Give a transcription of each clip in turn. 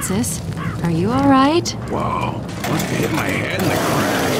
Francis. Are you all right? Whoa, must have hit my head in the crash.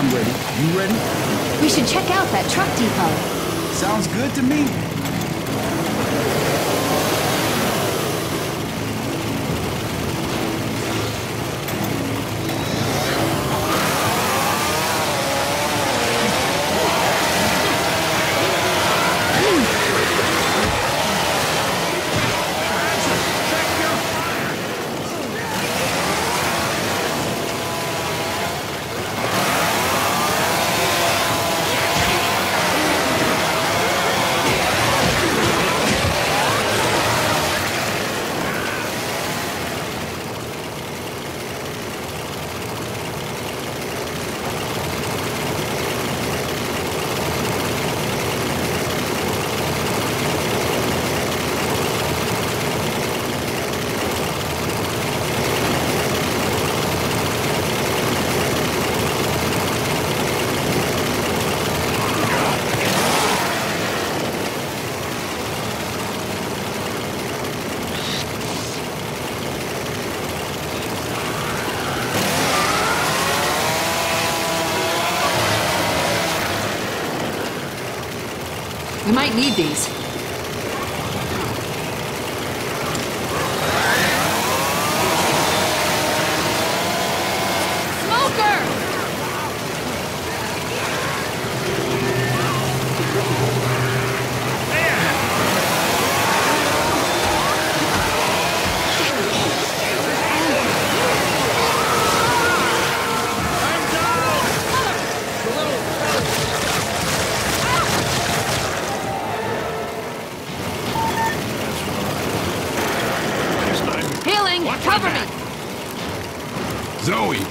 I'm ready. You ready? We should check out that truck depot. Sounds good to me. Might need these.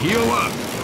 Heal up.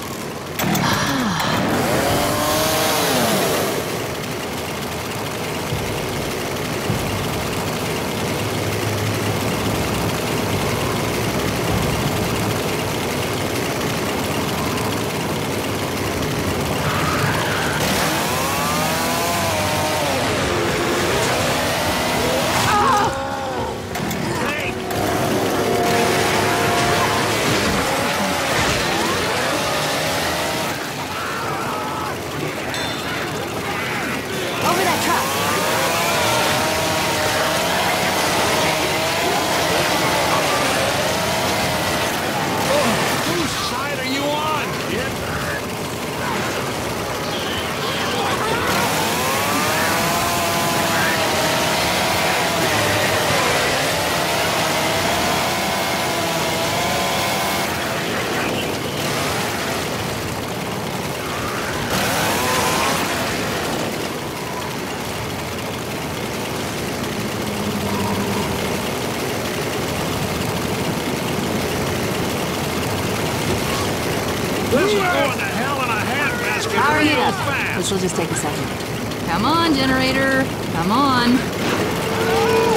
Which will just take a second. Come on, generator. Come on.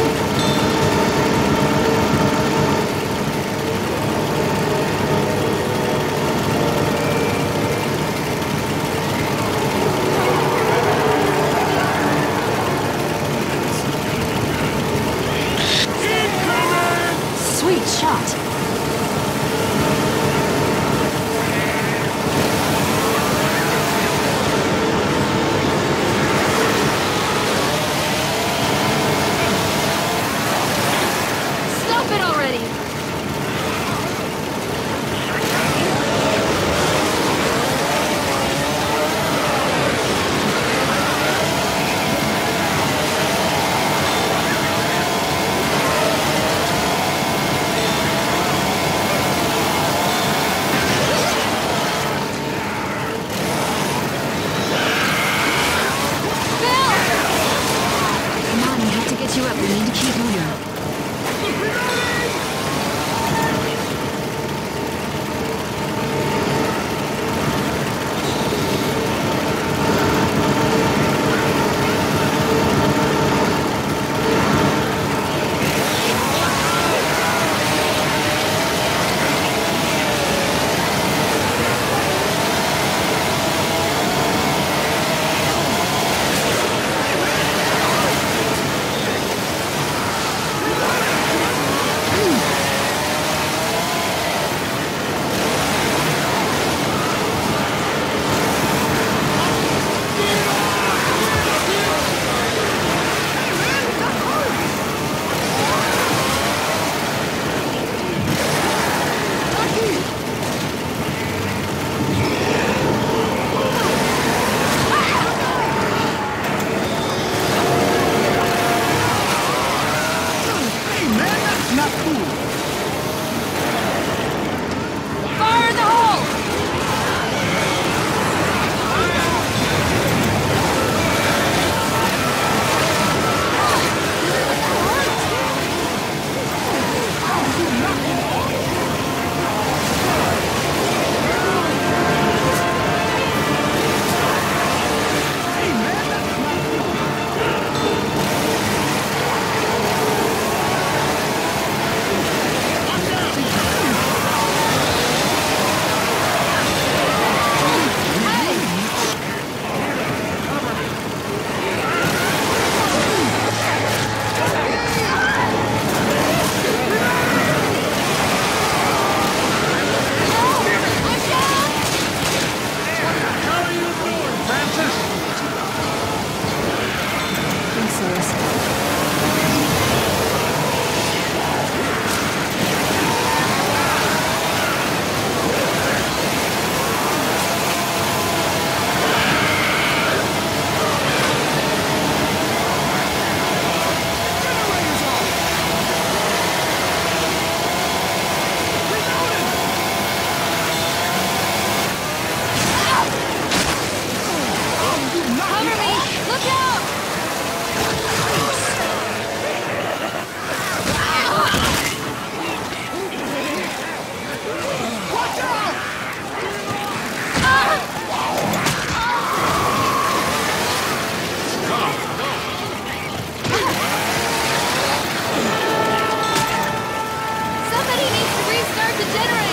incinerated!